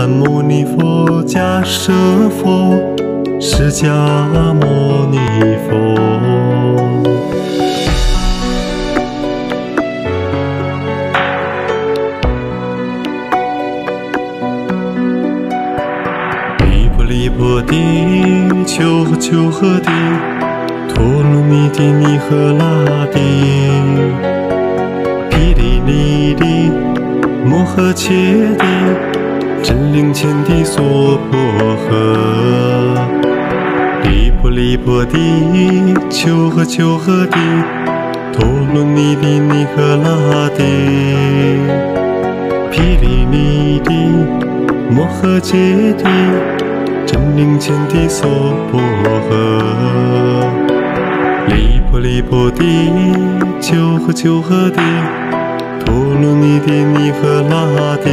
含牟尼佛，迦舍佛，释迦牟尼佛。离婆离婆地，求诃求诃地，陀罗尼帝尼诃那帝，毗梨尼地，摩诃切地，真灵乾地娑婆诃。离婆离婆地，求诃求诃地，陀罗尼帝尼诃那帝，毗梨尼地。摩诃揭谛，真灵乾地娑婆诃。离婆离婆地，求诃求诃地，陀罗尼帝尼诃那帝。